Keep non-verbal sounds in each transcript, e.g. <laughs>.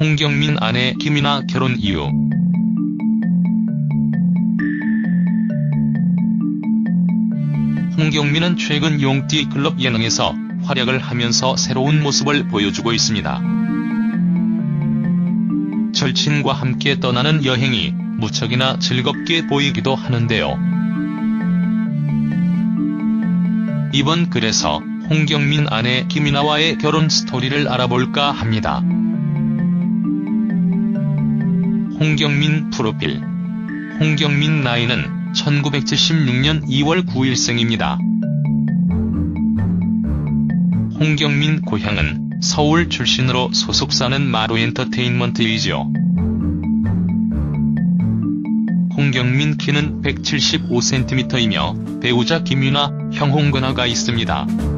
홍경민 아내 김이나 결혼 이유 홍경민은 최근 용띠 클럽 예능에서 활약을 하면서 새로운 모습을 보여주고 있습니다. 절친과 함께 떠나는 여행이 무척이나 즐겁게 보이기도 하는데요. 이번 글에서 홍경민 아내 김이나와의 결혼 스토리를 알아볼까 합니다. 홍경민 프로필 홍경민 나이는 1976년 2월 9일 생입니다. 홍경민 고향은 서울 출신으로 소속사는 마루엔터테인먼트이죠. 홍경민 키는 175cm이며 배우자 김유나, 형 홍건아가 있습니다.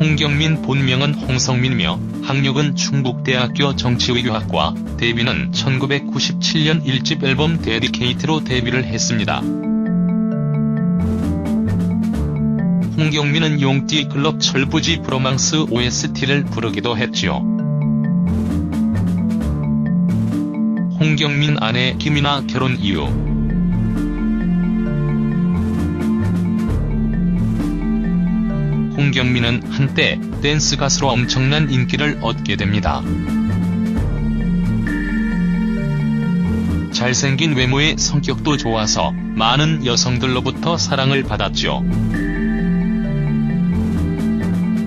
홍경민 본명은 홍성민이며 학력은 충북대학교 정치외교학과, 데뷔는 1997년 1집 앨범 데디케이트로 데뷔를 했습니다. 홍경민은 용띠 클럽 철부지 브로망스 OST를 부르기도 했지요. 홍경민 아내 김이나 결혼 이유 홍경민은 한때 댄스 가수로 엄청난 인기를 얻게 됩니다. 잘생긴 외모에 성격도 좋아서 많은 여성들로부터 사랑을 받았죠.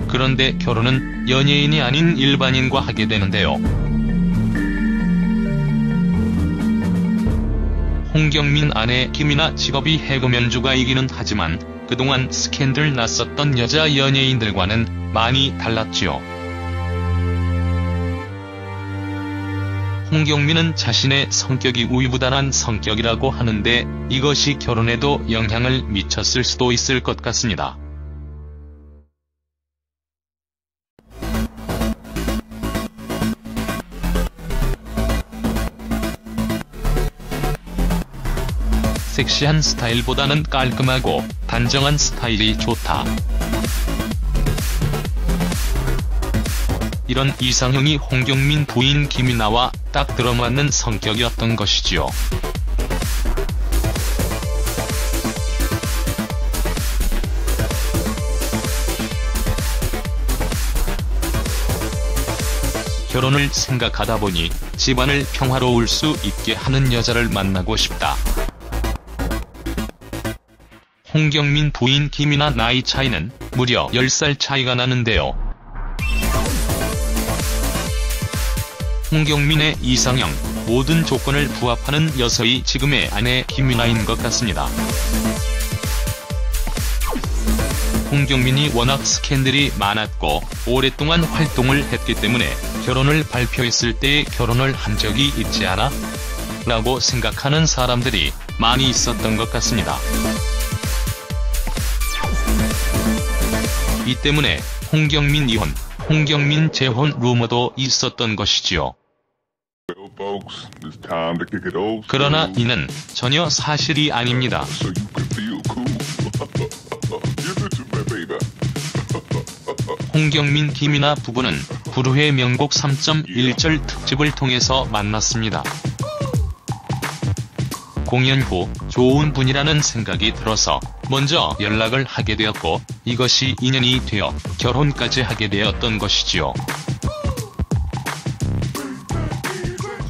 그런데 결혼은 연예인이 아닌 일반인과 하게 되는데요. 홍경민 아내 김이나 직업이 해금연주가이기는 하지만 그동안 스캔들 났었던 여자 연예인들과는 많이 달랐지요. 홍경민은 자신의 성격이 우유부단한 성격이라고 하는데 이것이 결혼에도 영향을 미쳤을 수도 있을 것 같습니다. 섹시한 스타일보다는 깔끔하고 단정한 스타일이 좋다. 이런 이상형이 홍경민 부인 김이나와 딱 들어맞는 성격이었던 것이지요. 결혼을 생각하다 보니 집안을 평화로울 수 있게 하는 여자를 만나고 싶다. 홍경민 부인 김이나 나이 차이는 무려 10살 차이가 나는데요. 홍경민의 이상형, 모든 조건을 부합하는 여서이 지금의 아내 김이나인 것 같습니다. 홍경민이 워낙 스캔들이 많았고 오랫동안 활동을 했기 때문에 결혼을 발표했을 때 결혼을 한 적이 있지 않아? 라고 생각하는 사람들이 많이 있었던 것 같습니다. 이 때문에 홍경민 이혼, 홍경민 재혼 루머도 있었던 것이지요. 그러나 이는 전혀 사실이 아닙니다. <laughs> <laughs> 홍경민 김이나 부부는 불후의 명곡 3.1절 특집을 통해서 만났습니다. 공연 후 좋은 분이라는 생각이 들어서 먼저 연락을 하게 되었고 이것이 인연이 되어 결혼까지 하게 되었던 것이지요.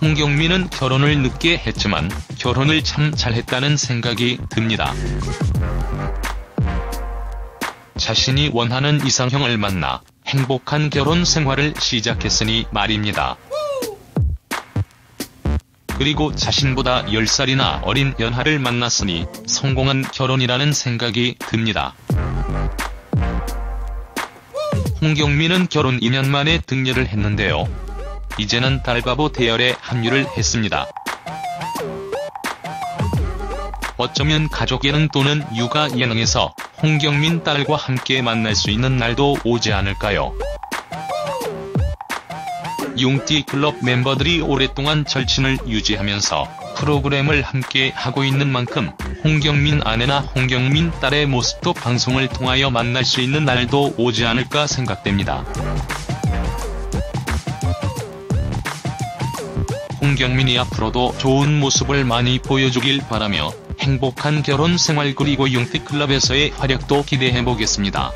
홍경민은 결혼을 늦게 했지만 결혼을 참 잘했다는 생각이 듭니다. 자신이 원하는 이상형을 만나 행복한 결혼 생활을 시작했으니 말입니다. 그리고 자신보다 10살이나 어린 연하를 만났으니 성공한 결혼이라는 생각이 듭니다. 홍경민은 결혼 2년 만에 등려를 했는데요. 이제는 달바보 대열에 합류를 했습니다. 어쩌면 가족 예능 또는 육아 예능에서 홍경민 딸과 함께 만날 수 있는 날도 오지 않을까요? 용띠 클럽 멤버들이 오랫동안 절친을 유지하면서 프로그램을 함께 하고 있는 만큼 홍경민 아내나 홍경민 딸의 모습도 방송을 통하여 만날 수 있는 날도 오지 않을까 생각됩니다. 홍경민이 앞으로도 좋은 모습을 많이 보여주길 바라며 행복한 결혼 생활 그리고 융피클럽에서의 활약도 기대해보겠습니다.